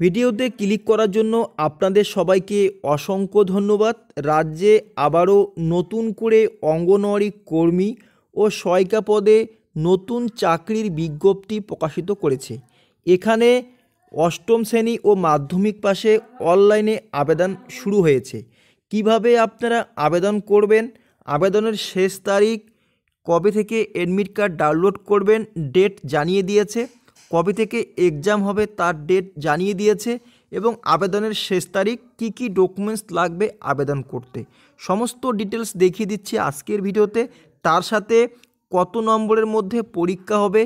ভিডিওতে ক্লিক করার জন্য আপনাদের সবাইকে অসংখ্য ধন্যবাদ। রাজ্যে আবারও নতুন করে অঙ্গনওয়াড়ি কর্মী ও সহায়িকা পদে নতুন চাকরির বিজ্ঞপ্তি প্রকাশিত করেছে। এখানে অষ্টম শ্রেণি ও মাধ্যমিক পাশে অনলাইনে আবেদন শুরু হয়েছে। কীভাবে আপনারা আবেদন করবেন? আবেদনের শেষ তারিখ কবে থেকে অ্যাডমিট কার্ড ডাউনলোড করবেন? ডেট জানিয়ে দিয়েছে। কবে থেকে এক্সাম হবে তার ডেট জানিয়ে দিয়েছে এবং আবেদনের শেষ তারিখ কি কি ডকুমেন্টস লাগবে আবেদন করতে। সমস্ত ডিটেলস দেখিয়ে দিচ্ছি আজকের ভিডিওতে। তার সাথে কত নম্বরের মধ্যে পরীক্ষা হবে,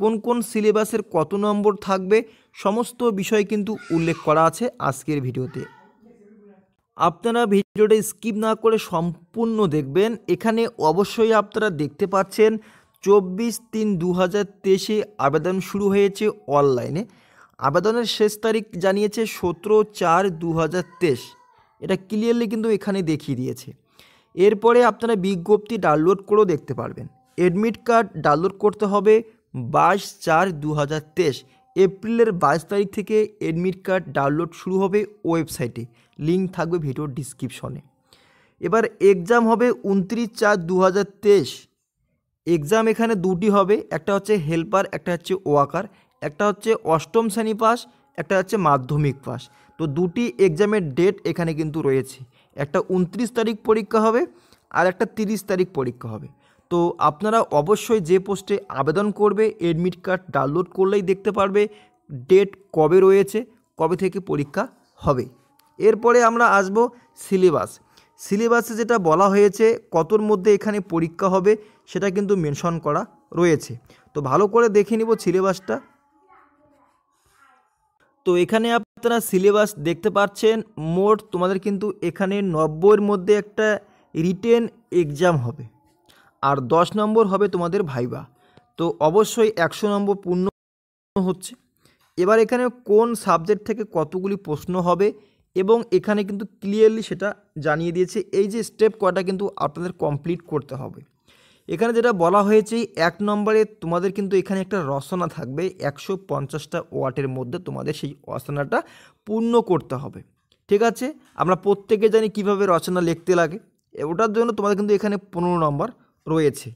কোন কোন সিলেবাসের কত নম্বর থাকবে, সমস্ত বিষয় কিন্তু উল্লেখ করা আছে আজকের ভিডিওতে। আপনারা ভিডিওটা স্কিপ না করে সম্পূর্ণ দেখবেন। এখানে অবশ্যই আপনারা দেখতে পাচ্ছেন চব্বিশ তিন দু হাজার তেইশে আবেদন শুরু হয়েছে অনলাইনে। আবেদনের শেষ তারিখ জানিয়েছে সতেরো চার দু হাজার তেইশ। এটা ক্লিয়ারলি কিন্তু এখানে দেখিয়ে দিয়েছে। এরপরে আপনারা বিজ্ঞপ্তি ডাউনলোড করেও দেখতে পারবেন। অ্যাডমিট কার্ড ডাউনলোড করতে হবে বাইশ চার দু হাজার তেইশ। এপ্রিলের বাইশ তারিখ থেকে অ্যাডমিট কার্ড ডাউনলোড শুরু হবে ওয়েবসাইটে। লিঙ্ক থাকবে ভিডিওর ডিসক্রিপশনে এবার এক্সাম হবে উনত্রিশ চার দু হাজার তেইশ। এক্সাম এখানে দুটি হবে, একটা হচ্ছে হেল্পার একটা হচ্ছে ওয়াকার একটা হচ্ছে অষ্টম শ্রেণি পাস, একটা হচ্ছে মাধ্যমিক পাস। তো দুটি এক্সামের ডেট এখানে কিন্তু রয়েছে। একটা উনত্রিশ তারিখ পরীক্ষা হবে আর একটা তিরিশ তারিখ পরীক্ষা হবে। তো আপনারা অবশ্যই যে পোস্টে আবেদন করবে এডমিট কার্ড ডাউনলোড করলেই দেখতে পারবে ডেট কবে রয়েছে, কবে থেকে পরীক্ষা হবে। এরপরে আমরা আসব সিলেবাস সিলেবাসে যেটা বলা হয়েছে, কতর মধ্যে এখানে পরীক্ষা হবে, সেটা কিন্তু মেনশন করা রয়েছে। তো ভালো করে দেখে নিব সিলেবাসটা। তো এখানে আপনারা সিলেবাস দেখতে পাচ্ছেন, মোট তোমাদের কিন্তু এখানে নব্বইয়ের মধ্যে একটা রিটেন এক্সাম হবে। আর দশ নম্বর হবে তোমাদের ভাইবা। তো অবশ্যই একশো নম্বর পূর্ণ হচ্ছে। এবার এখানে কোন সাবজেক্ট থেকে কতগুলি প্রশ্ন হবে এবং এখানে কিন্তু ক্লিয়ারলি সেটা জানিয়ে দিয়েছে, এই যে স্টেপ কয়টা কিন্তু আপনাদের কমপ্লিট করতে হবে। এখানে যেটা বলা হয়েছে, এক নম্বরে তোমাদের কিন্তু এখানে একটা রচনা থাকবে, একশো পঞ্চাশটা ওয়াটের মধ্যে তোমাদের সেই রচনাটা পূর্ণ করতে হবে। ঠিক আছে? আমরা প্রত্যেকে জানি কীভাবে রচনা লিখতে লাগে, ওটার জন্য তোমাদের কিন্তু এখানে পনেরো নম্বর রয়েছে।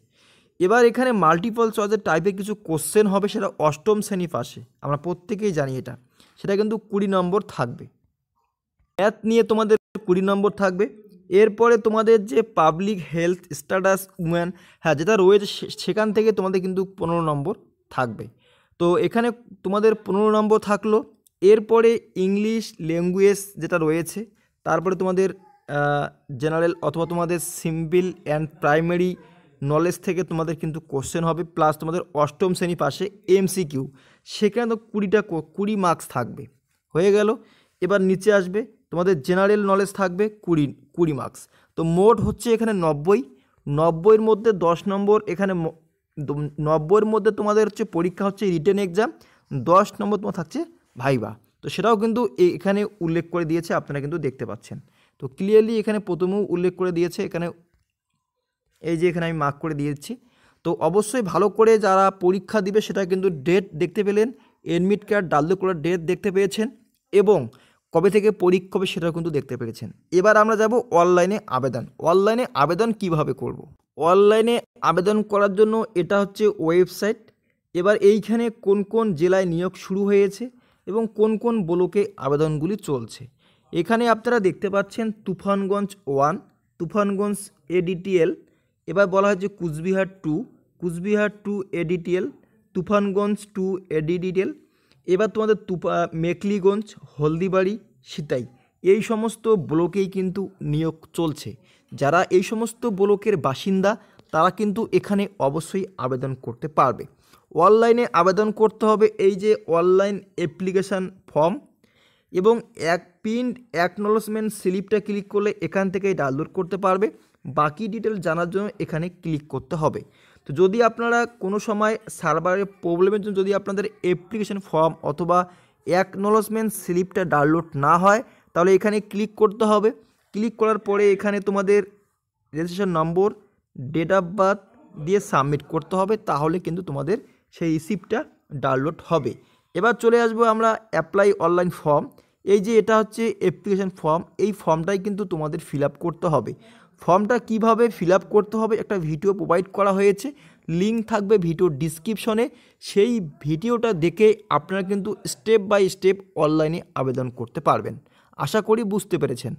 এবার এখানে মাল্টিপল চয়েসের টাইপের কিছু কোশ্চেন হবে, সেটা অষ্টম শ্রেণি পাশে, আমরা প্রত্যেকেই জানি এটা। সেটা কিন্তু কুড়ি নম্বর থাকবে। ম্যাথ নিয়ে তোমাদের কুড়ি নম্বর থাকবে। এরপরে তোমাদের যে পাবলিক হেলথ স্ট্যাটাস উম্যান হ্যাঁ যেটা রয়েছে সেখান থেকে তোমাদের কিন্তু পনেরো নম্বর থাকবে। তো এখানে তোমাদের পনেরো নম্বর থাকল। এরপরে ইংলিশ ল্যাঙ্গুয়েজ যেটা রয়েছে, তারপরে তোমাদের জেনারেল অথবা তোমাদের সিম্পল অ্যান্ড প্রাইমারি নলেজ থেকে তোমাদের কিন্তু কোশ্চেন হবে প্লাস তোমাদের অষ্টম শ্রেণি পাশে এমসিকিউ সেখানে তো কুড়িটা কুড়ি মার্কস থাকবে। হয়ে গেল। এবার নিচে আসবে। তোমাদের জেনারেল নলেজ থাকবে কুড়ি কুড়ি মার্কস তো মোট হচ্ছে এখানে নব্বই, নব্বইয়ের মধ্যে দশ নম্বর এখানে নব্বইয়ের মধ্যে তোমাদের হচ্ছে পরীক্ষা হচ্ছে রিটেন এক্সাম দশ নম্বর তোমার থাকছে ভাইবা তো সেটাও কিন্তু এখানে উল্লেখ করে দিয়েছে, আপনারা কিন্তু দেখতে পাচ্ছেন। তো ক্লিয়ারলি এখানে প্রথমেও উল্লেখ করে দিয়েছে, এখানে এই যে এখানে আমি মার্ক করে দিয়েছি। তো অবশ্যই ভালো করে যারা পরীক্ষা দিবে, সেটা কিন্তু ডেট দেখতে পেলেন এডমিট কার্ড ডাউনলোড করার ডেট দেখতে পেয়েছেন এবং কবে থেকে পরীক্ষা হবে সেটাও কিন্তু দেখতে পেরেছেন। এবার আমরা যাব অনলাইনে আবেদন। অনলাইনে আবেদন কীভাবে করব। অনলাইনে আবেদন করার জন্য এটা হচ্ছে ওয়েবসাইট। এবার এইখানে কোন কোন জেলায় নিয়োগ শুরু হয়েছে এবং কোন কোন ব্লকে আবেদনগুলি চলছে। এখানে আপনারা দেখতে পাচ্ছেন তুফানগঞ্জ ওয়ান, তুফানগঞ্জ এডিটিএল, এবার বলা হয়েছে Coochbehar to Coochbehar to এডিটিএল, Tufanganj to এডিডিটেল এবার তোমাদের তুপা মেকলিগঞ্জ হলদিবাড়ি সিতাই এই সমস্ত ব্লকেই কিন্তু নিয়োগ চলছে। যারা এই সমস্ত ব্লকের বাসিন্দা, তারা কিন্তু এখানে অবশ্যই আবেদন করতে পারবে। অনলাইনে আবেদন করতে হবে এই যে অনলাইন অ্যাপ্লিকেশান ফর্ম এবং এক প্রিন্ট অ্যাকনোলজমেন্ট স্লিপটা ক্লিক করলে এখান থেকেই ডাউনলোড করতে পারবে। বাকি ডিটেল জানার জন্য এখানে ক্লিক করতে হবে। তো যদি আপনারা কোনো সময় সার্ভারের প্রবলেমের জন্য যদি আপনাদের অ্যাপ্লিকেশন ফর্ম অথবা অ্যাকনোলজমেন্ট স্লিপটা ডাউনলোড না হয়, তাহলে এখানে ক্লিক করতে হবে। ক্লিক করার পরে এখানে তোমাদের registration number date of birth দিয়ে সাবমিট করতে হবে, তাহলে কিন্তু তোমাদের সেই রিসিপ্টটা ডাউনলোড হবে। এবার চলে আসব আমরা অ্যাপ্লাই অনলাইন ফর্ম এই যে এটা হচ্ছে অ্যাপ্লিকেশন ফর্ম এই ফর্মটাই কিন্তু তোমাদের ফিল করতে হবে। ফর্মটা কীভাবে ফিল করতে হবে একটা ভিডিও প্রোভাইড করা হয়েছে লিঙ্ক থাকবে ভিডিও ডিসক্রিপশনে। সেই ভিডিওটা দেখে আপনারা কিন্তু স্টেপ বাই স্টেপ অনলাইনে আবেদন করতে পারবেন। আশা করি বুঝতে পেরেছেন।